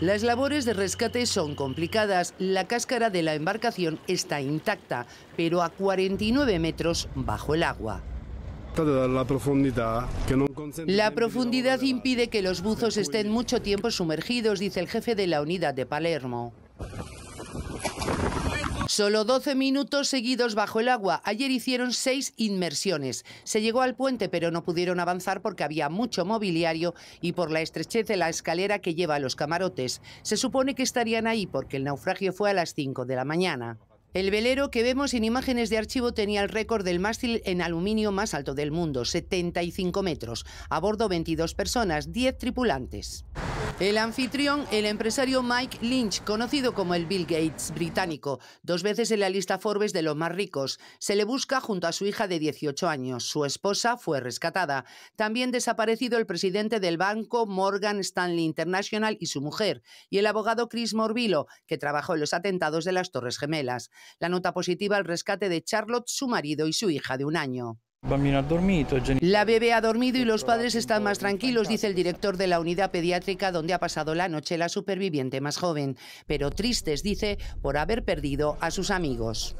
Las labores de rescate son complicadas. La cáscara de la embarcación está intacta, pero a 49 metros bajo el agua. La profundidad impide que los buzos estén mucho tiempo sumergidos, dice el jefe de la unidad de Palermo. Solo 12 minutos seguidos bajo el agua. Ayer hicieron seis inmersiones. Se llegó al puente, pero no pudieron avanzar porque había mucho mobiliario y por la estrechez de la escalera que lleva a los camarotes. Se supone que estarían ahí porque el naufragio fue a las 5 de la mañana. El velero que vemos en imágenes de archivo tenía el récord del mástil en aluminio más alto del mundo, 75 metros. A bordo 22 personas, 10 tripulantes. El anfitrión, el empresario Mike Lynch, conocido como el Bill Gates británico, dos veces en la lista Forbes de los más ricos. Se le busca junto a su hija de 18 años. Su esposa fue rescatada. También desaparecido el presidente del banco Morgan Stanley International y su mujer, y el abogado Chris Morvillo, que trabajó en los atentados de las Torres Gemelas. La nota positiva al rescate de Charlotte, su marido y su hija de un año. La bebé ha dormido y los padres están más tranquilos, dice el director de la unidad pediátrica donde ha pasado la noche la superviviente más joven, pero tristes, dice, por haber perdido a sus amigos.